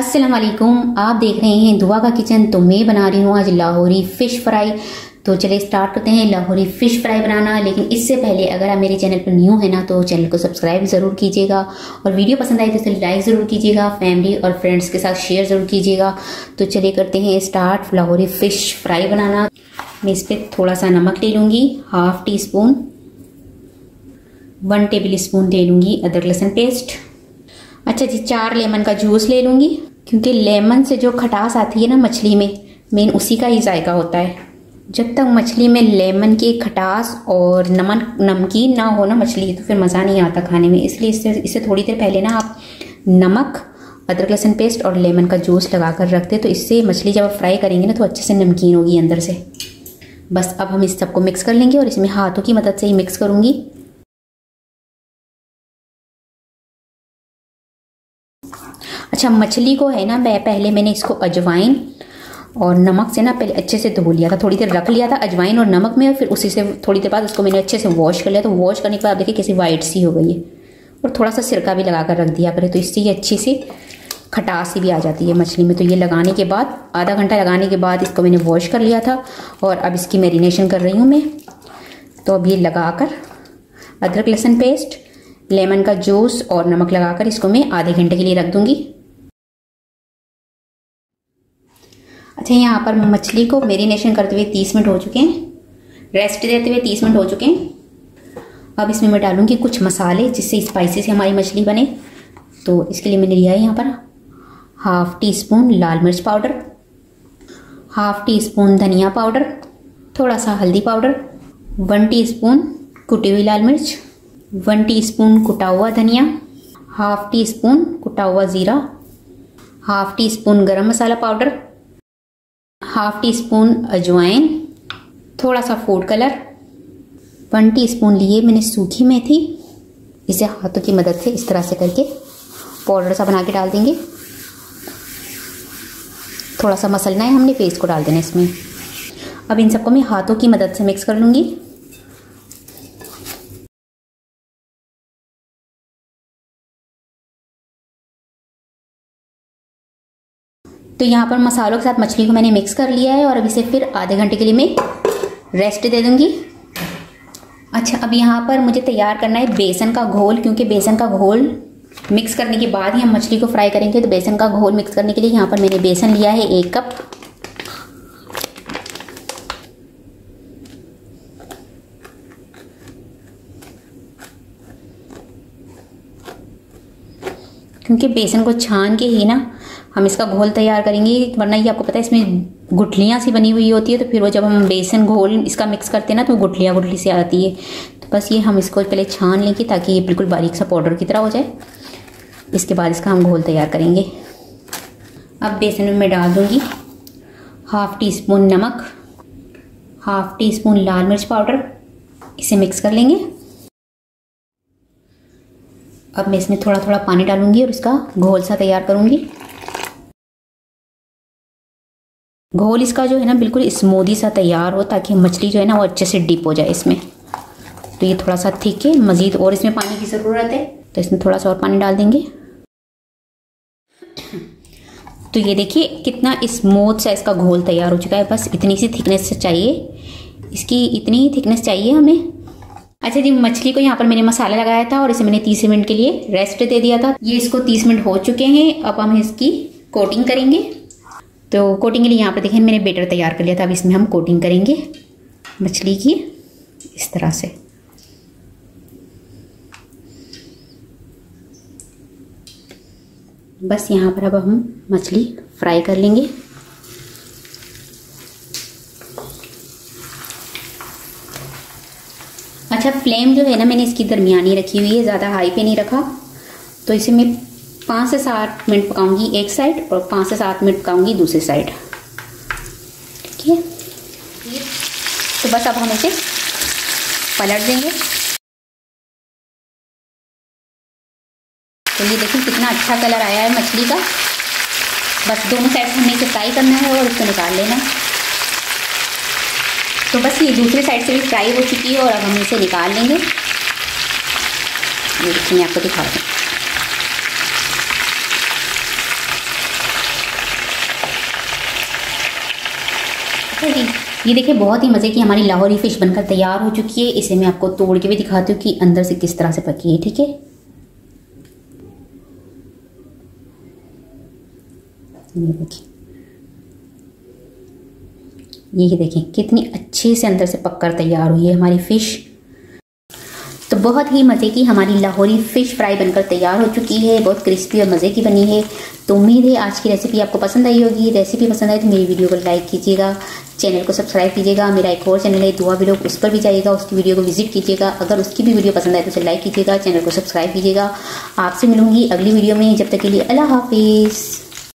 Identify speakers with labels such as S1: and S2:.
S1: अस्सलाम वालेकुम आप देख रहे हैं दुआ का किचन तो मैं बना रही हूँ आज लाहौरी फ़िश फ्राई। तो चलिए स्टार्ट करते हैं लाहौरी फ़िश फ्राई बनाना। लेकिन इससे पहले अगर आप मेरे चैनल पर न्यू है ना तो चैनल को सब्सक्राइब ज़रूर कीजिएगा। और वीडियो पसंद आए तो इसे लाइक ज़रूर कीजिएगा। फैमिली और फ्रेंड्स के साथ शेयर ज़रूर कीजिएगा। तो चलिए करते हैं स्टार्ट लाहौरी फ़िश फ्राई बनाना। मैं इस पर थोड़ा सा नमक ले लूँगी half teaspoon one tablespoon ले लूँगी अदरक लहसुन पेस्ट अच्छा जी, चार लेमन का जूस ले लूँगी। क्योंकि लेमन से जो खटास आती है ना मछली में मेन उसी का ही जायका होता है। जब तक मछली में लेमन की खटास और नमन, नमकीन ना हो ना मछली तो फिर मज़ा नहीं आता खाने में। इसलिए इससे इससे थोड़ी देर पहले ना आप नमक, अदरक, लहसुन पेस्ट और लेमन का जूस लगा कर रखते तो इससे मछली जब आप फ्राई करेंगे ना तो अच्छे से नमकीन होगी अंदर से। बस अब हम इस सबको मिक्स कर लेंगे और इसमें हाथों की मदद से ही मिक्स करूँगी। अच्छा मछली को है ना पहले मैंने इसको अजवाइन और नमक से ना पहले अच्छे से धो लिया था, थोड़ी देर रख लिया था अजवाइन और नमक में और फिर उसी से थोड़ी देर बाद उसको मैंने अच्छे से वॉश कर लिया। तो वॉश करने के बाद देखिए कैसी वाइट सी हो गई है। और थोड़ा सा सिरका भी लगा कर रख दिया करें तो इससे ये अच्छी सी खटास भी आ जाती है मछली में। तो ये लगाने के बाद, आधा घंटा लगाने के बाद इसको मैंने वॉश कर लिया था और अब इसकी मेरीनेशन कर रही हूँ मैं। तो अब ये लगा कर अदरक लहसुन पेस्ट लेमन का जूस और नमक लगाकर इसको मैं आधे घंटे के लिए रख दूँगी। अच्छा यहाँ पर मछली को मेरीनेशन करते हुए तीस मिनट हो चुके हैं। रेस्ट देते हुए तीस मिनट हो चुके हैं। अब इसमें मैं डालूँगी कुछ मसाले जिससे स्पाइसी से हमारी मछली बने। तो इसके लिए मैंने लिया है यहाँ पर हाफ़ टी स्पून लाल मिर्च पाउडर हाफ़ टी स्पून धनिया पाउडर थोड़ा सा हल्दी पाउडर वन टी स्पून कुटी हुई लाल मिर्च वन टी स्पून कुटा हुआ धनिया हाफ़ टी स्पून कुटा हुआ ज़ीरा half teaspoon garam masala powder half teaspoon अजवाइन थोड़ा सा food colour one teaspoon लिए मैंने सूखी मेथी इसे हाथों की मदद से इस तरह से करके पाउडर सा बना के डाल देंगे थोड़ा सा मसलना है हमने पेस्ट को डाल देना इसमें अब इन सबको मैं हाथों की मदद से मिक्स कर लूँगी तो यहाँ पर मसालों के साथ मछली को मैंने मिक्स कर लिया है और अब इसे फिर आधे घंटे के लिए मैं रेस्ट दे दूँगी। अच्छा अब यहाँ पर मुझे तैयार करना है बेसन का घोल, क्योंकि बेसन का घोल मिक्स करने के बाद ही हम मछली को फ्राई करेंगे। तो बेसन का घोल मिक्स करने के लिए यहाँ पर मैंने बेसन लिया है एक कप क्योंकि बेसन को छान के ही ना हम इसका घोल तैयार करेंगे, वरना ये आपको पता है इसमें गुठलियाँ सी बनी हुई होती है तो फिर वो जब हम बेसन घोल इसका मिक्स करते हैं ना तो गुठलियाँ गुठली से आती है। तो बस ये हम इसको पहले छान लेंगे ताकि ये बिल्कुल बारीक सा पाउडर की तरह हो जाए। इसके बाद इसका हम घोल तैयार करेंगे। अब बेसन में मैं डाल दूँगी हाफ़ टी स्पून नमक, हाफ़ टी स्पून लाल मिर्च पाउडर, इसे मिक्स कर लेंगे। अब मैं इसमें थोड़ा थोड़ा पानी डालूँगी और इसका घोल सा तैयार करूँगी। घोल इसका जो है ना बिल्कुल स्मूदी सा तैयार हो ताकि मछली जो है ना वो अच्छे से डिप हो जाए इसमें। तो ये थोड़ा सा ठीक है, मज़ीद और इसमें पानी की ज़रूरत है तो इसमें थोड़ा सा और पानी डाल देंगे। तो ये देखिए कितना स्मूथ सा इसका घोल तैयार हो चुका है, बस इतनी सी थिकनेस चाहिए। इसकी इतनी ही थिकनेस चाहिए हमें। अच्छा जी, मछली को यहाँ पर मैंने मसाला लगाया था और इसे मैंने तीस मिनट के लिए रेस्ट दे दिया था। ये इसको तीस मिनट हो चुके हैं, अब हम इसकी कोटिंग करेंगे। तो कोटिंग के लिए यहाँ पर देखें, मैंने बेटर तैयार कर लिया था। अब इसमें हम कोटिंग करेंगे। मछली की इस तरह से। बस यहाँ पर अब हम मछली फ्राई कर लेंगे। अच्छा फ्लेम जो है ना, मैंने इसकी दरमियानी रखी हुई है, ज़्यादा हाई पे नहीं रखा। तो इसे मैं पाँच से सात मिनट पकाऊँगी एक साइड और पाँच से सात मिनट पकाऊँगी दूसरी साइड ठीक है? तो बस अब हम इसे पलट देंगे। तो ये देखिए कितना अच्छा कलर आया है मछली का। बस दोनों साइड हमें इसे फ्राई करना है और उसको निकाल लेना। है तो बस ये दूसरी साइड से भी फ्राई हो चुकी है और अब हम इसे निकाल लेंगे। ये देखिए मैं आपको दिखा दूँ जी, ये देखिए बहुत ही मज़े की हमारी लाहौरी फ़िश बनकर तैयार हो चुकी है। इसे मैं आपको तोड़ के भी दिखाती हूँ कि अंदर से किस तरह से पकी है, ठीक है? ये देखिए। ये देखें कितनी अच्छे से अंदर से पककर तैयार हुई है हमारी फ़िश। बहुत ही मज़े की हमारी लाहौरी फ़िश फ्राई बनकर तैयार हो चुकी है। बहुत क्रिस्पी और मज़े की बनी है। तो उम्मीद है आज की रेसिपी आपको पसंद आई होगी। रेसिपी पसंद आई तो मेरी वीडियो को लाइक कीजिएगा। चैनल को सब्सक्राइब कीजिएगा। मेरा एक और चैनल है, दुआ वीडियो उस पर भी जाइएगा। उसकी वीडियो को विज़िट कीजिएगा। अगर उसकी भी वीडियो पसंद आए तो उसे लाइक कीजिएगा। चैनल को सब्सक्राइब कीजिएगा। आपसे मिलूँगी अगली वीडियो में। जब तक के लिए अल्लाह हाफिज़।